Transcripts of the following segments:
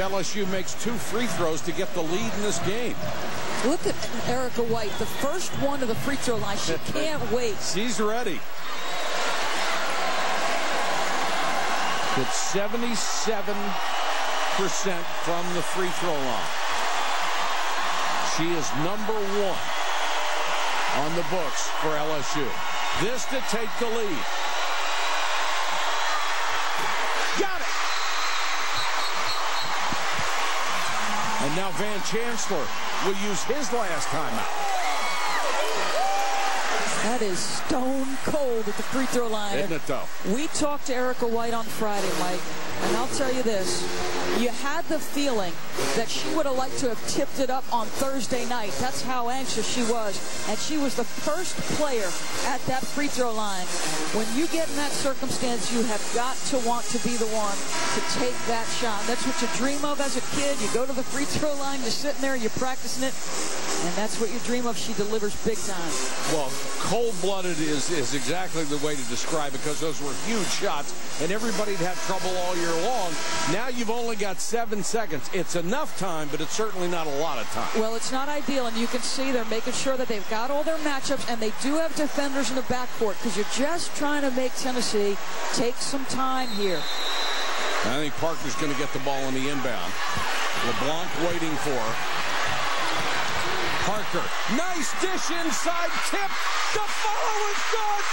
LSU makes two free throws to get the lead in this game. Look at Erica White, the first one to the free throw line. She can't wait. She's ready. It's 77% from the free throw line. She is number one on the books for LSU. This to take the lead. And now Van Chancellor will use his last timeout. That is stone cold at the free throw line. Isn't it, though? We talked to Erica White on Friday, Mike, and I'll tell you this. You had the feeling that she would have liked to have tipped it up on Thursday night. That's how anxious she was. And she was the first player at that free throw line. When you get in that circumstance, you have got to want to be the one to take that shot. That's what you dream of as a kid. You go to the free throw line, you're sitting there, you're practicing it, and that's what you dream of. She delivers big time. Well, cold-blooded is, is exactly the way to describe it because those were huge shots, and everybody'd have trouble all year long. Now you've only got seven seconds. It's enough time, but it's certainly not a lot of time. Well, it's not ideal, and you can see they're making sure that they've got all their matchups, and they do have defenders in the backcourt because you're just trying to make Tennessee take some time here. I think Parker's going to get the ball on the inbound. LeBlanc waiting for her. Parker, nice dish inside, tip. The follow is good.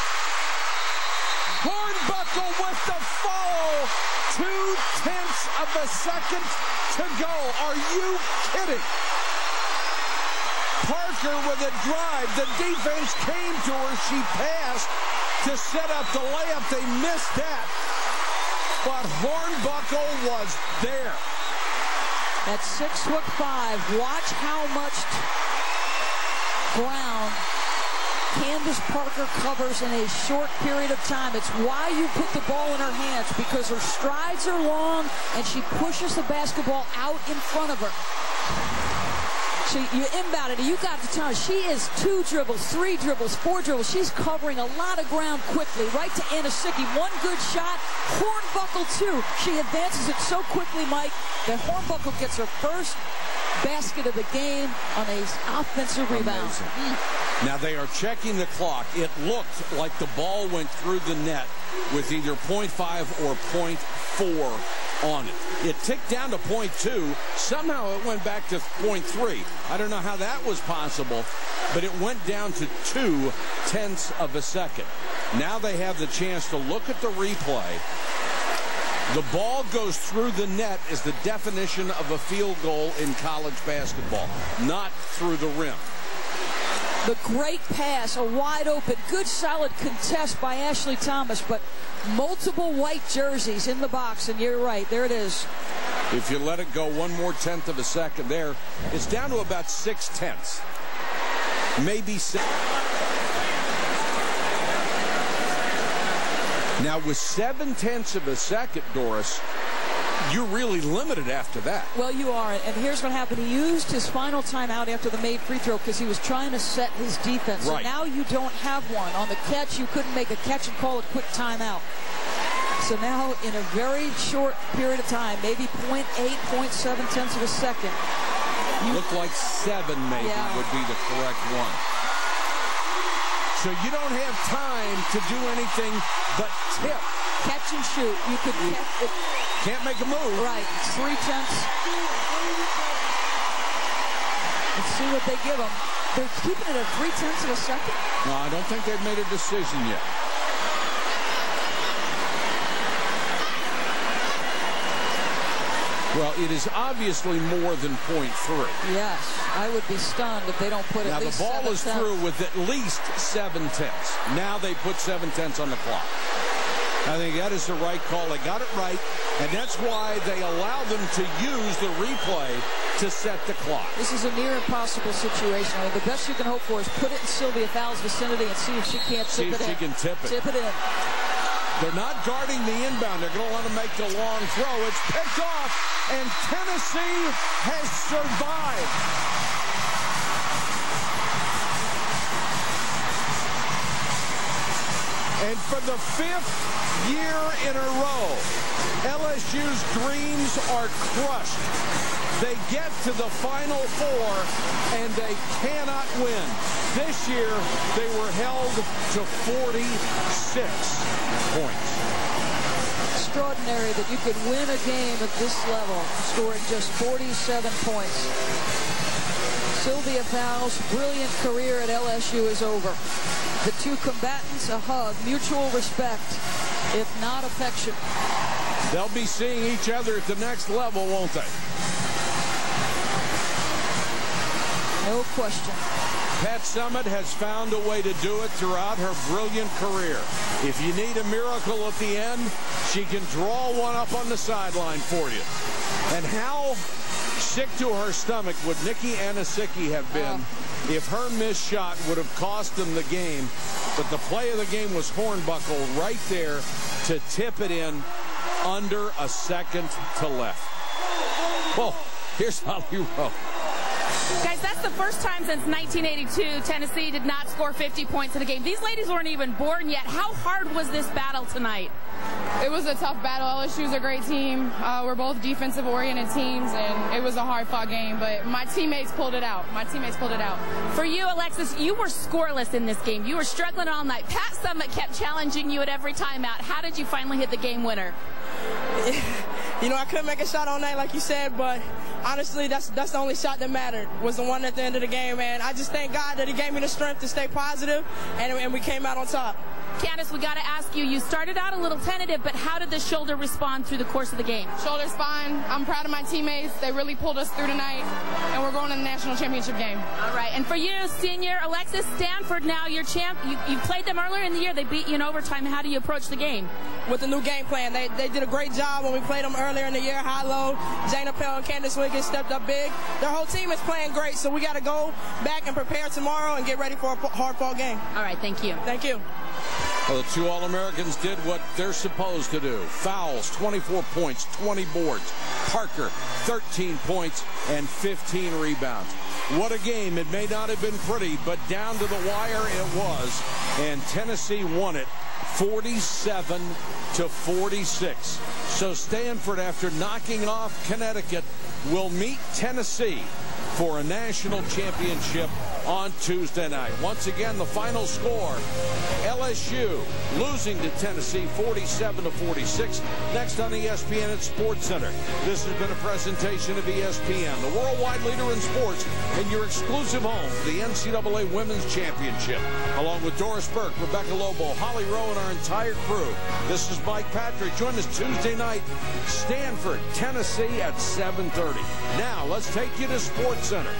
Hornbuckle with the follow. Two-tenths of a second to go. Are you kidding? Parker with a drive. The defense came to her. She passed to set up the layup. They missed that. But Hornbuckle was there. At six foot five, watch how much ground Candace Parker covers in a short period of time. It's why you put the ball in her hands because her strides are long and she pushes the basketball out in front of her. So you inbound it, you got the time. She is two dribbles, three dribbles, four dribbles. She's covering a lot of ground quickly. Right to Anosike. One good shot. Hornbuckle, two. She advances it so quickly, Mike, that Hornbuckle gets her first basket of the game on a offensive rebound. Now they are checking the clock. It looked like the ball went through the net with either 0.5 or 0.4 on it. It ticked down to 0.2. Somehow it went back to 0.3. I don't know how that was possible, but it went down to two tenths of a second. Now they have the chance to look at the replay. The ball goes through the net is the definition of a field goal in college basketball, not through the rim. The great pass, a wide open, good solid contest by Ashley Thomas, but multiple white jerseys in the box, and you're right, there it is. If you let it go one more tenth of a second there, it's down to about six tenths. Maybe six. Now, with seven tenths of a second, Doris, you're really limited after that. Well, you are. And here's what happened. He used his final timeout after the made free throw because he was trying to set his defense. Right. So now you don't have one. On the catch, you couldn't make a catch and call a quick timeout. So now, in a very short period of time, maybe 0.8, 0.7 tenths of a second. You, Looked like seven, maybe, yeah. would be the correct one. So you don't have time to do anything but tip. Catch and shoot. You could you catch it. Can't make a move. Right. Three tenths. Let's see what they give them. They're keeping it at three tenths of a second. No, I don't think they've made a decision yet. Well, it is obviously more than .3. Yes, I would be stunned if they don't put now, at least Now, the ball is tenths. through with at least seven tenths. Now they put seven tenths on the clock. I think that is the right call. They got it right, and that's why they allow them to use the replay to set the clock. This is a near impossible situation. I mean, the best you can hope for is put it in Sylvia Fowles' vicinity and see if she can't see tip if it she in. can tip it. Tip it in. They're not guarding the inbound. They're going to let him make the long throw. It's picked off, and Tennessee has survived. And for the fifth year in a row, LSU's dreams are crushed. They get to the Final Four, and they cannot win. This year, they were held to 46 points. Extraordinary that you could win a game at this level, scoring just 47 points. Sylvia Fowles' brilliant career at LSU is over. The two combatants a hug, mutual respect, if not affection. They'll be seeing each other at the next level, won't they? No question. Pat Summitt has found a way to do it throughout her brilliant career. If you need a miracle at the end, she can draw one up on the sideline for you. And how sick to her stomach would Nicky Anosike have been oh. if her missed shot would have cost them the game. But the play of the game was Hornbuckle right there to tip it in under a second to left. Well, here's Holly Rowe. Guys, that's the first time since 1982 Tennessee did not score 50 points in a game. These ladies weren't even born yet. How hard was this battle tonight? It was a tough battle. LSU's a great team. Uh, we're both defensive-oriented teams, and it was a hard-fought game. But my teammates pulled it out. My teammates pulled it out. For you, Alexis, you were scoreless in this game. You were struggling all night. Pat Summitt kept challenging you at every timeout. How did you finally hit the game winner? you know, I couldn't make a shot all night, like you said, but honestly, that's that's the only shot that mattered was the one at the end of the game, and I just thank God that He gave me the strength to stay positive, and, and we came out on top. Candace, we got to ask you, you started out a little tentative, but how did the shoulder respond through the course of the game? Shoulder's fine. I'm proud of my teammates. They really pulled us through tonight, and we're going to the national championship game. All right. And for you, senior Alexis Stanford, now your champ. You, you played them earlier in the year. They beat you in overtime. How do you approach the game? With the new game plan. They, they did a great job when we played them earlier in the year. High low. Jayne Appel and Candice Wiggins stepped up big. Their whole team is playing great, so we got to go back and prepare tomorrow and get ready for a hard fall game. All right. Thank you. Thank you. Well, the two All-Americans did what they're supposed to do. Fowles, 24 points, 20 boards. Parker, 13 points and 15 rebounds. What a game. It may not have been pretty, but down to the wire it was. And Tennessee won it 47 to 46. So Stanford, after knocking off Connecticut, will meet Tennessee for a national championship on Tuesday night. Once again, the final score, LSU losing to Tennessee 47 to 46. Next on the ESPN at Sports Center. This has been a presentation of ESPN, the worldwide leader in sports, and your exclusive home for the NCAA Women's Championship. Along with Doris Burke, Rebecca Lobo, Holly Rowe, and our entire crew. This is Mike Patrick. Join us Tuesday night, Stanford, Tennessee at 7.30. Now, let's take you to Sports Center.